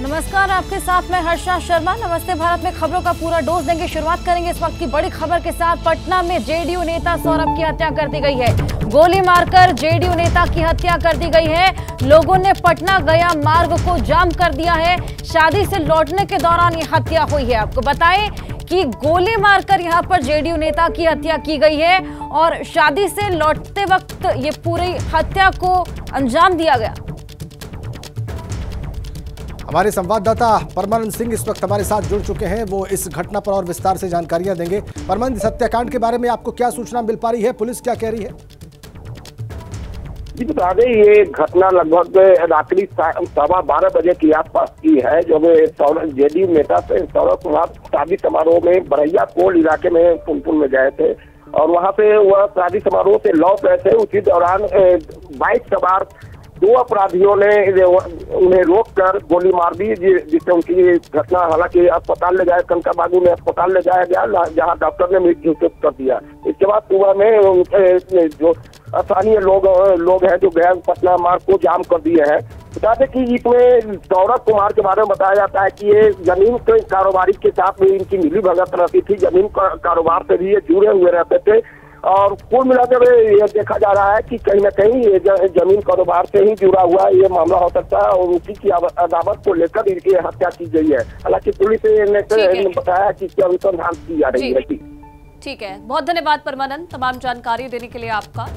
नमस्कार, आपके साथ मैं हर्षा शर्मा। नमस्ते, भारत में खबरों का पूरा डोज देंगे। शुरुआत करेंगे इस वक्त की बड़ी खबर के साथ। पटना में जेडीयू नेता सौरभ की हत्या कर दी गई है। गोली मारकर जेडीयू नेता की हत्या कर दी गई है। लोगों ने पटना गया मार्ग को जाम कर दिया है। शादी से लौटने के दौरान ये हत्या हुई है। आपको बताएँ कि गोली मारकर यहाँ पर जेडीयू नेता की हत्या की गई है और शादी से लौटते वक्त ये पूरी हत्या को अंजाम दिया गया। हमारे संवाददाता परमानंद सिंह इस वक्त हमारे साथ जुड़ चुके हैं। वो इस घटना पर और विस्तार से जानकारियाँ देंगे। परमानंद हत्याकांड के बारे में आपको क्या सूचना मिल पा रही है? पुलिस क्या कह रही है? बता दें, ये घटना लगभग रात्रि सवा बारह बजे के आसपास की है जो सौरभ जेडीयू नेता से सौरभ कुमार शादी समारोह में बरैया कोल इलाके में पुनपुन में गए थे और वहाँ पे वह शादी समारोह से लौट रहे थे। उसी दौरान बाइक सवार दो अपराधियों ने उन्हें रोक कर गोली मार दी जिससे उनकी घटना, हालाँकि अस्पताल ले जाए कंका बागू में अस्पताल ले जाया गया जहाँ डॉक्टर ने मृत्यु कर दिया। इसके बाद सुबह में उनके जो स्थानीय लोग लोग हैं, जो गया पटना मार्ग को जाम कर दिए हैं, बता दें कि इसमें सौरभ कुमार के बारे में बताया जाता है कि ये ज़मीन के कारोबारी के साथ भी इनकी मिली भगत रहती थी, ज़मीन कारोबार से भी ये जुड़े हुए रहते थे। और कुल मिलाकर ये देखा जा रहा है कि कहीं ना कहीं ये ज़मीन कारोबार से ही जुड़ा हुआ ये मामला हो सकता है और उसी की अदावत को लेकर इनकी हत्या की गई है। हालाँकि पुलिस ने बताया कि इसकी अनुसंधान की जा रही है। ठीक है। बहुत धन्यवाद परमानंद। तमाम जानकारी देने के लिए आपका।